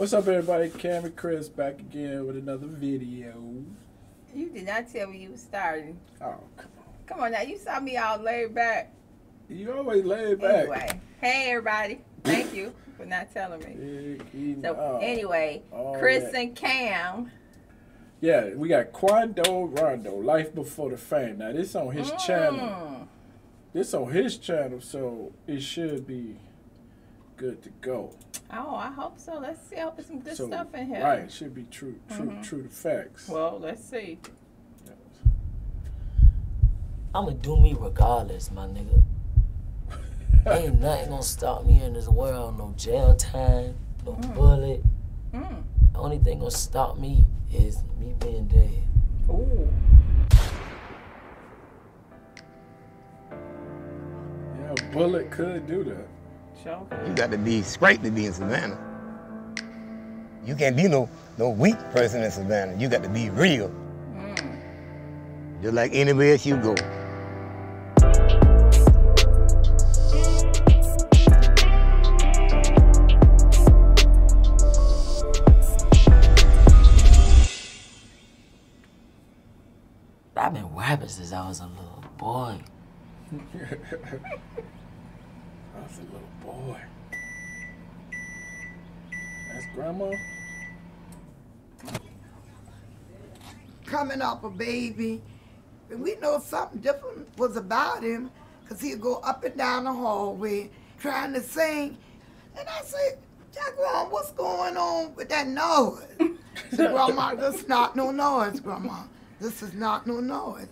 What's up, everybody? Cam and Cris back again with another video. You did not tell me you was starting. Oh, come on. Come on now, you saw me all laid back. You always laid back. Anyway, hey everybody. Thank you for not telling me. Big So out. anyway, all Cris that. and Cam. Yeah, we got Quando Rondo, Life Before the Fame. Now, this on his channel. Mm. This on his channel, so it should be good to go. Oh, I hope so. Let's see. I hope there's some good so, stuff in here. Right, should be true, true, Mhm. true to facts. Well, let's see. I'ma do me regardless, my nigga. Ain't nothing gonna stop me in this world. No jail time, no Mm. bullet. Mm. The only thing gonna stop me is me being dead. Ooh. yeah, a bullet could do that. Sure. You got to be straight to be in Savannah. You can't be no no weak person in Savannah. You got to be real. Mm. Just like anywhere else you go. I've been rapping since I was a little boy. I was a little boy. That's grandma. coming up a baby. And we know something different was about him because he'd go up and down the hallway trying to sing. And I said, Jaguar, what's going on with that noise? She said, Grandma, this is not no noise, Grandma. This is not no noise.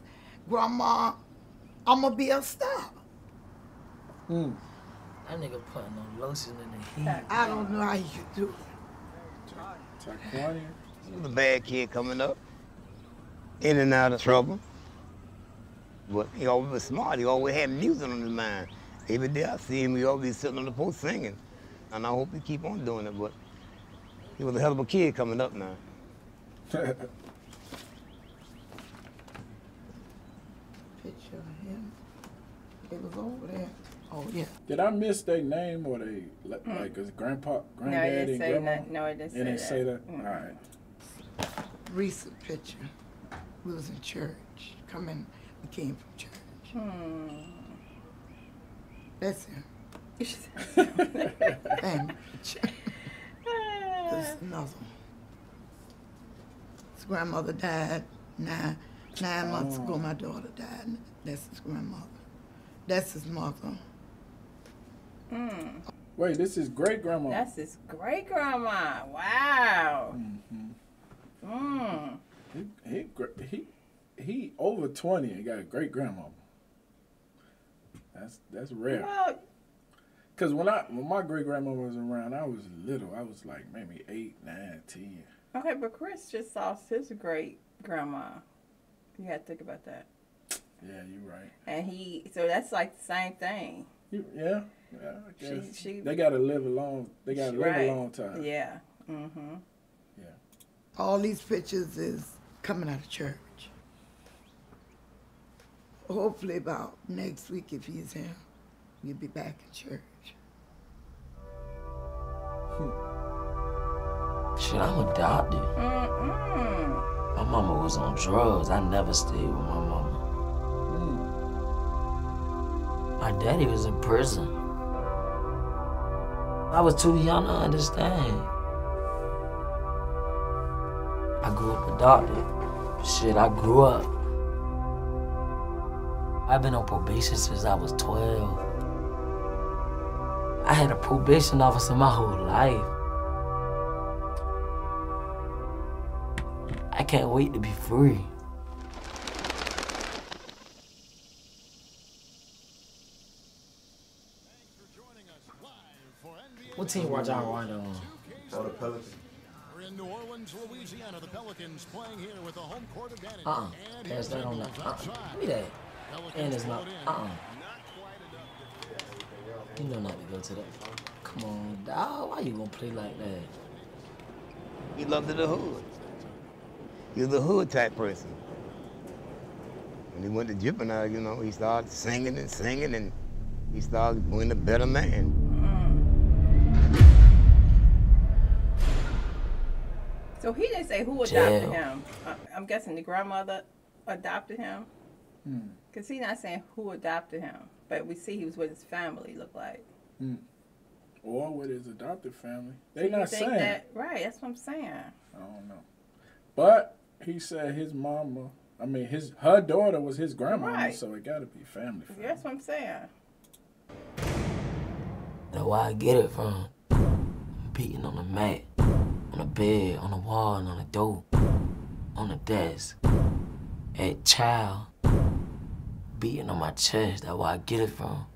Grandma, I'm going to be a star. Mm. That nigga putting no lotion in the heat. I don't know how you do it. Taquania. He was a bad kid coming up, in and out of trouble. But he always was smart. He always had music on his mind. Every day I see him, he always be sitting on the post singing. And I hope he keep on doing it. But he was a hell of a kid coming up now. Picture of him. It was over there. Oh, yeah. Did I miss their name or they like, like his grandpa, No, it didn't and say grandma? that. No, I didn't say It didn't say that. Mm. All right. recent picture. We was in church. Coming, we came from church. Hmm. That's him. Family picture. There's another. His grandmother died nine nine months ago. Oh. My daughter died. That's his grandmother. That's his mother. Mm. Wait, this is great grandma. That's his great grandma. Wow. Mm. -hmm. Mm. He, he he he over twenty and got a great grandma. That's that's rare. Well, Cause when I when my great grandmama was around, I was little. I was like maybe eight, nine, ten. okay, but Cris just lost his great grandma. You got to think about that. Yeah, you're right. And he, so that's like the same thing. You, yeah, yeah. I guess she- they gotta live a long. They gotta live Right. a long time. Yeah. Mm-hmm. Yeah. All these pictures is coming out of church. Hopefully about next week if he's here, we'll be back in church. Shit, I'm adopted. Mm-mm. My mama was on drugs. I never stayed with my mama. My daddy was in prison. I was too young to understand. I grew up adopted. Shit, I grew up. I've been on probation since I was 12. I had a probation officer my whole life. I can't wait to be free. What team watch out right on? Oh, the Pelicans. We're in New Orleans, Louisiana. The Pelicans playing here with the home court advantage. Uh-uh. And Pass that on that. Uh-uh. Give me that. Pelicans And it's not. it. Uh-uh. You know not to go to that. Come on, dog. Why you gonna play like that? He loved the hood. He was a hood type person. When he went to Juvenile, you know, he started singing and singing and he started being a better man. So he didn't say who Jail. adopted him. Uh, I'm guessing the grandmother adopted him. Hmm. Cause he not saying who adopted him, but we see he was with his family. Look like. Or with his adopted family. So They you not think saying. that right? That's what I'm saying. I don't know. But he said his mama, I mean his her daughter was his grandma, Right. so it got to be family. family. That's what I'm saying. That's where I get it from. Beating on the mat, on the bed, on the wall, and on the door, on the desk. At child, beating on my chest. That's where I get it from.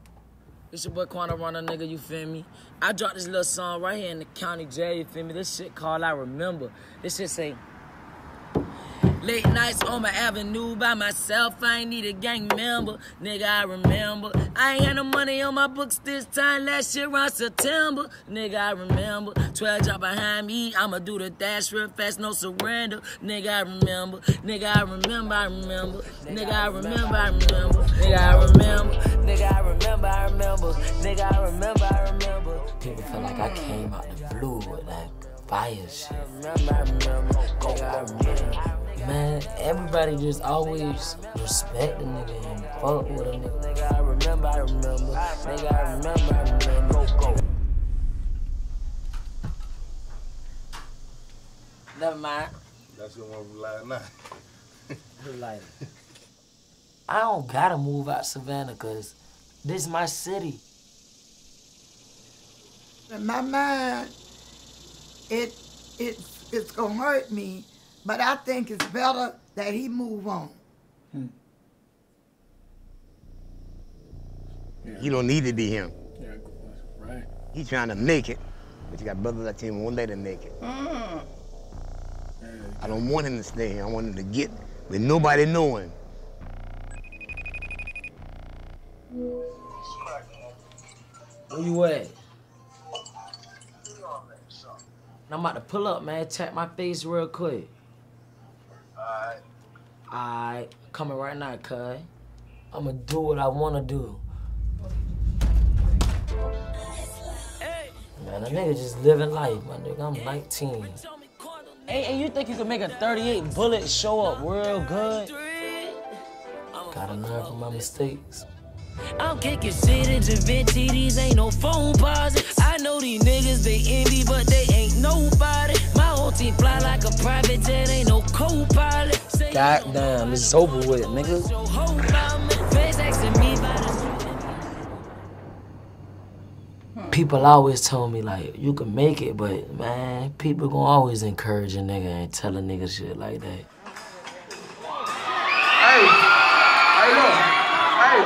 It's your boy Quando Rondo, nigga, you feel me? I dropped this little song right here in the county jail, you feel me? This shit called I Remember. This shit say, Late nights on my avenue by myself. I ain't need a gang member. Nigga, I remember. I ain't had no money on my books this time. Last year around September. Nigga, I remember. 12 drop behind me. I'ma do the dash real fast, no surrender. Nigga, I remember. Nigga, I remember. I remember. Nigga, I remember. I remember. Nigga, I remember. Nigga, I remember. I remember. Nigga, I remember. I remember. People feel like I came out the blue with that fire shit. Remember, I remember. Nigga, I remember. Man, everybody just always respect the nigga and fuck with a nigga. Nigga, I remember, I remember. Nigga, I remember, I remember. Go, go. Never mind. That's the one from last night. Like, I don't gotta move out Savannah because this is my city. In my mind, it it it's gonna hurt me, but I think it's better that he move on. Hmm. You don't need to be him. Yeah, right. He trying to make it, but you got brothers that tell him won't let him make it. Yeah, I don't want him to stay here. I want him to get with nobody knowing. Where you at? I'm about to pull up, man. Tap my face real quick. Alright. Alright. Coming right now, cuz. I'ma do what I wanna do. Man, a nigga just living life, my nigga. I'm 19. Hey, and you think you can make a 38 bullet show up real good? Gotta learn from my mistakes. I'm kicking shit into Vinci, these ain't no phone pauses. I know these niggas, they envy, but they ain't nobody. My whole team fly like a private jet, ain't no co-pilot. Say Goddamn, it's over with, nigga. your whole mama, face asking me about the hmm. People always told me like you can make it, but man, people gonna always encourage a nigga and tell a nigga shit like that. Hey, hey, look, hey,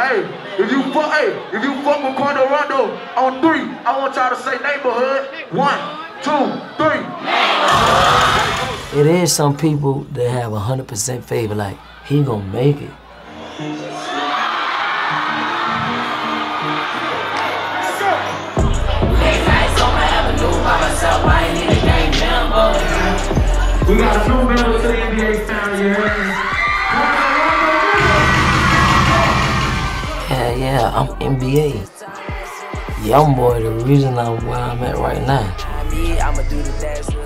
hey, if you fuck, hey, if you fuck with Quando Rondo on three, I want y'all to say neighborhood. One, two, three. It is some people that have hundred percent faith, like he gonna make it. We got a new member to the NBA family. Yeah, yeah, I'm NBA. Young boy, the reason I'm where I'm at right now.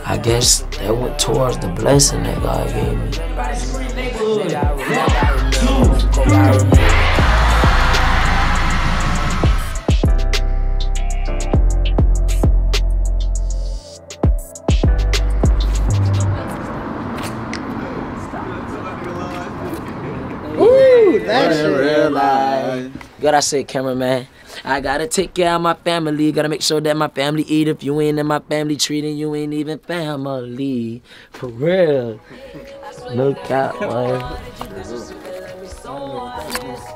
I guess that went towards the blessing that God gave me. Ooh, that shit. Good, I say, cameraman. I gotta take care of my family. Gotta make sure that my family eat. If you ain't in my family treating, you ain't even family. For real. Look out, man.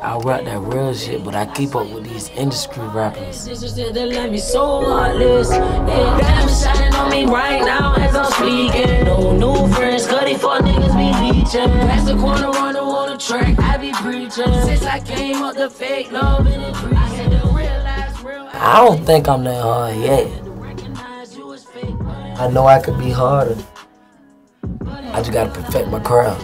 I rap that real shit, but I keep up with these industry rappers. This is shit that left me so heartless. Diamond shining on me right now as I'm speaking. No new friends, these fuck niggas be leeching. Pass the corner on the the track, I be preaching. Since I came up the fake love and it I don't think I'm that hard yet. I know I could be harder. I just gotta perfect my craft.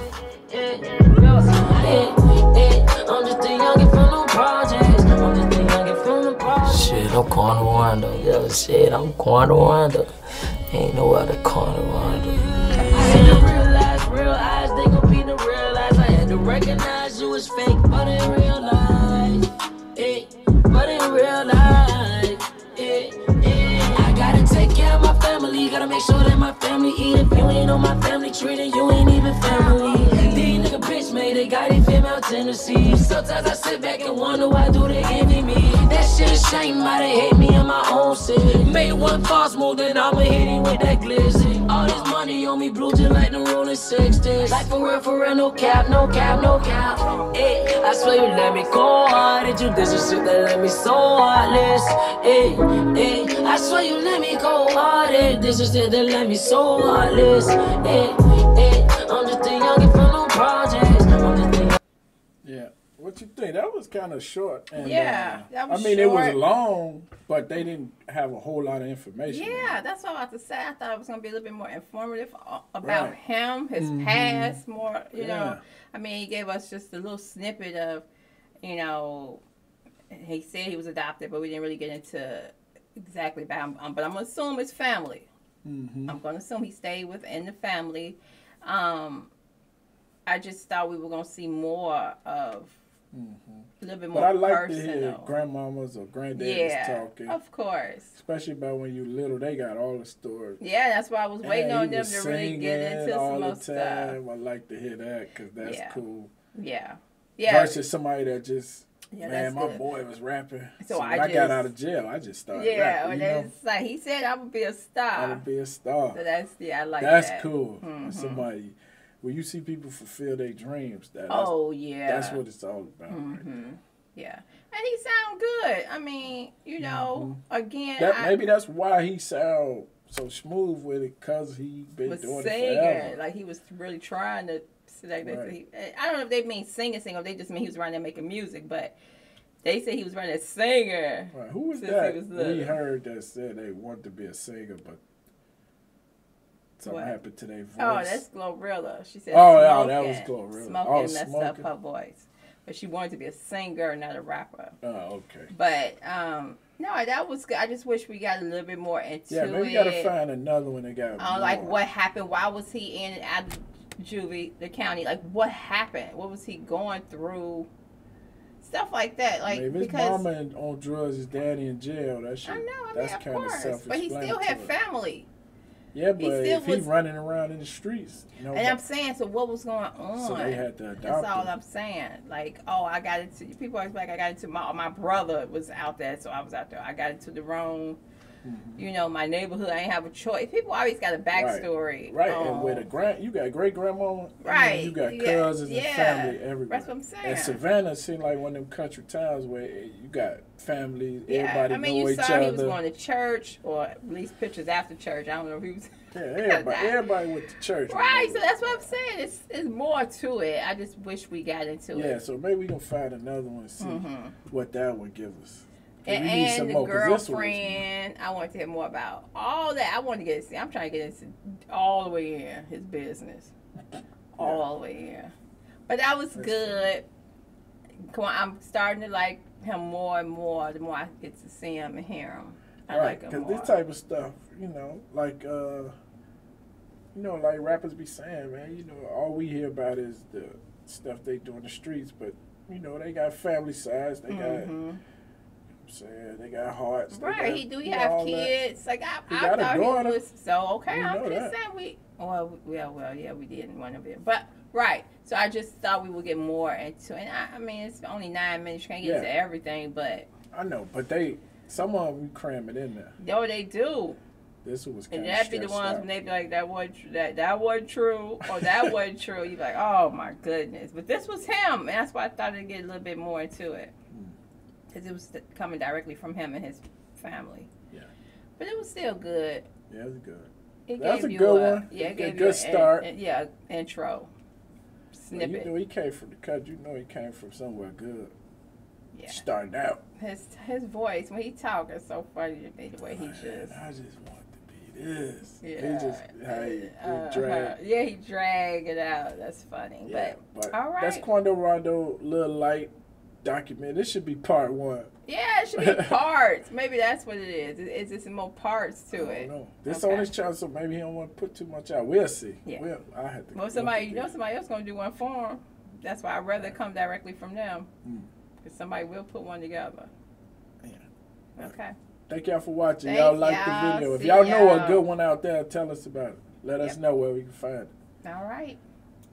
Shit, I'm Quando Rondo. Yeah, shit, I'm Quando Rondo. Ain't no other corner. Tendencies. Sometimes I sit back and wonder why do they envy me. That shit is shame, why they hate me in my own city. Made one false move, then I'ma hit him with that glizzy. All this money on me, blue just like the rolling sixties. Like for real, for real, no cap, no cap, no cap. Hey, I swear you let me go hard. Did you this is shit that let me so heartless? Hey, hey, I swear you let me go hard. This is shit that let me so heartless. Hey, hey, What you think? That was kind of short. And, Yeah, uh, that was I mean, it was long, but they didn't have a whole lot of information. Yeah, that's what I was about to say. I thought it was gonna be a little bit more informative about Right. him, his Mhm. past, more. You know, I mean, he gave us just a little snippet of, you know, he said he was adopted, but we didn't really get into exactly about him. Um, but I'm gonna assume it's family. Mm-hmm. I'm gonna assume he stayed within the family. Um, I just thought we were gonna see more of a little bit more Mm-hmm. But I like to hear grandmamas or granddaddies yeah, talking, of course. especially about when you little. They got all the stories. Yeah, that's why I was waiting And on them to really get into all some the stuff. I like to hear that because that's Yeah. cool. Yeah, yeah. Versus somebody that just. Yeah, Man, my good. boy was rapping. So So, I when I, just- got out of jail, I just started yeah, rapping. You know, like he said, I would be a star. I would be a star. So that's yeah, I like that's that. cool. Mhm. somebody, when you see people fulfill their dreams, that, that's, Oh yeah, that's what it's all about. right hmm Yeah, and he sound good. I mean, you know, again, Mm-hmm. That I maybe that's why he sound so smooth with it, cause he been was doing singing it forever. like he was really trying to. Like Right. he, I don't know if they mean singing, sing, or they just mean he was running there making music, but they say he was running a singer. Right. Who was that? he was we heard that said they want to be a singer, but something What? happened to their voice. Oh, that's Glorilla. She said. Oh, yeah, that was Glorilla. Smoking Oh, messed smoking. up her voice, but she wanted to be a singer, not a rapper. Oh, okay. But um, no, that was good. I just wish we got a little bit more into Yeah, maybe it. we gotta find another one that got. uh, like what happened? Why was he in and out of juvie, the county? Like what happened? What was he going through? Stuff like that. Like Maybe his because mama on drugs, his daddy in jail. That shit. I know, I that's mean, of kind of course, self but he still had family. Yeah, but he if he was- running around in the streets, you know, And I'm saying, so what was going on? So they had to adopt That's all him. I'm saying. Like, oh, I got into people always like I got into my my brother was out there, so I was out there. I got into the wrong, Mm-hmm. you know, my neighborhood. I ain't have a choice. People always got a backstory. Right, on- and with a grand, you got great grandmama, Right, You got cousins yeah, and family everywhere. that's what I'm saying. And Savannah seemed like one of them country towns where you got family, yeah, everybody I mean, know you each saw other. he was going to church, or at least pictures after church. I don't know if he was. yeah, everybody, everybody went to church. Right, so that's what I'm saying. It's it's more to it. I just wish we got into Yeah, it. Yeah, so maybe we can find another one and see Mhm. what that would give us. And, we need some and the more, 'cause this one was- girlfriend, I want to hear more about all that. I want to get. See, I'm trying to get into all the way in his business, all the way in. But that was good. Come on, I'm starting to like him more and more. The more I get to see him and hear him, I right, like him because this type of stuff, you know, like uh, you know, like rappers be saying, man, you know, all we hear about is the stuff they do in the streets, but you know, they got family sides, they got. Saying they got hearts. Right, got, he do. He you have all that. kids. Like I, He I got thought he was so okay. We I'm just saying we. Well, well, well, yeah, we didn't want to be, but right. So I just thought we would get more into. And I, I mean, it's only nine minutes. You can't get Yeah. into everything, but I know, but they some of them we cram it in there. no, they do. This was And of that be the ones when they be like, that wasn't that that wasn't true or that wasn't true. You be like, oh my goodness. But this was him, and that's why I thought I'd get a little bit more into it, Hmm. Because it was coming directly from him and his family. Yeah. But it was still good. Yeah, it was good. It That's gave a good a, one. Yeah, it gave good you a- start. a- yeah, intro. Well, Snippet. You know he came from the cut. You know he came from somewhere good. Yeah. Starting out. His his voice when he talks is so funny to me the way he Man, just. I just want to be this. Yeah. He just how he, he uh, drag. yeah, he drag it out. That's funny. Yeah, but, but all right. that's Quando Rondo, little light. Document. This should be part one. Yeah, it should be parts. Maybe that's what it is. It- It's just more parts to it. know. This Okay. on his channel, so maybe he don't want to put too much out. We'll see. Yeah. We'll, I have to. Well, somebody, you know, somebody else gonna do one for him. That's why I'd rather come directly from them, Mm. because somebody will put one together. Yeah. Okay. Thank y'all for watching. Thank y'all like the video. If y'all know a good one out there, tell us about it. Let us know where we can find it. All right.